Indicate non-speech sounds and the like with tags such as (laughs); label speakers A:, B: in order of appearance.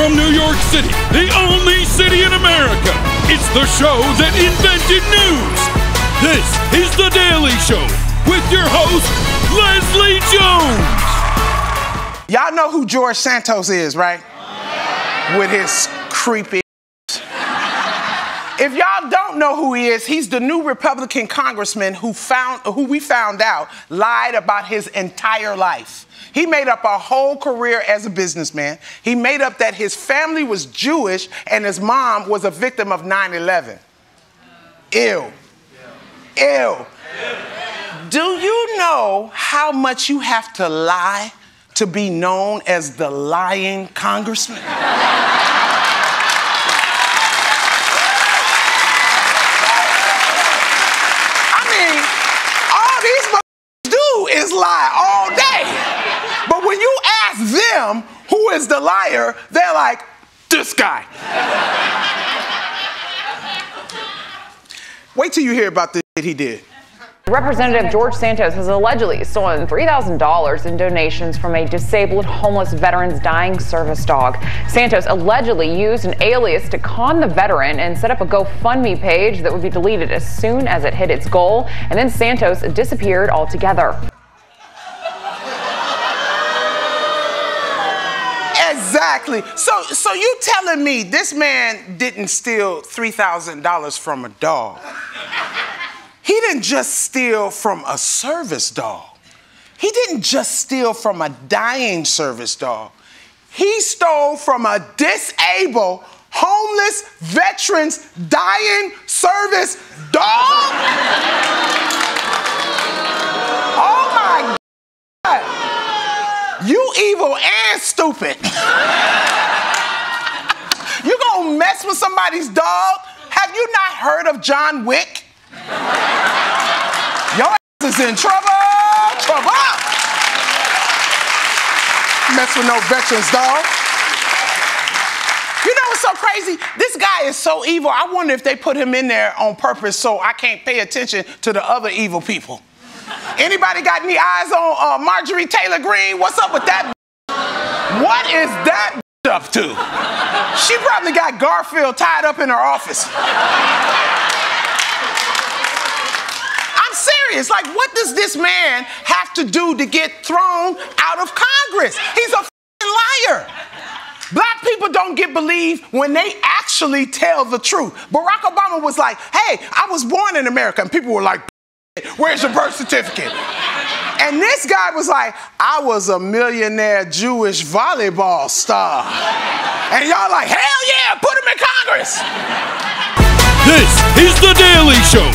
A: from New York City, the only city in America. It's the show that invented news. This is The Daily Show with your host, Leslie Jones.
B: Y'all know who George Santos is, right? With his creepy. If y'all don't know who he is, he's the new Republican congressman who found who we found out lied about his entire life. He made up a whole career as a businessman. He made up that his family was Jewish and his mom was a victim of 9/11. Ew. Ew. Do you know how much you have to lie to be known as the lying congressman? (laughs) I mean, all these motherfuckers do is lie all day. But when you ask them who is the liar, they're like, this guy. Wait till you hear about the shit he did.
C: Representative George Santos has allegedly stolen $3,000 in donations from a disabled homeless veteran's dying service dog. Santos allegedly used an alias to con the veteran and set up a GoFundMe page that would be deleted as soon as it hit its goal, and then Santos disappeared altogether.
B: Exactly. So, so you telling me this man didn't steal three thousand dollars from a dog? He didn't just steal from a service dog. He didn't just steal from a dying service dog. He stole from a disabled, homeless veteran's dying service dog. You evil and stupid. you gonna mess with somebody's dog? Have you not heard of John Wick? Your ass is in trouble, trouble. Mess with no veterans, dog. You know what's so crazy? This guy is so evil. I wonder if they put him in there on purpose so I can't pay attention to the other evil people. Anybody got any eyes on uh, Marjorie Taylor Greene? What's up with that? What is that up to? She probably got Garfield tied up in her office. I'm serious. Like, what does this man have to do to get thrown out of Congress? He's a liar. Black people don't get believed when they actually tell the truth. Barack Obama was like, hey, I was born in America. And people were like, where's your birth certificate? And this guy was like, I was a millionaire Jewish volleyball star. And y'all like, hell yeah, put him in Congress.
A: This is The Daily Show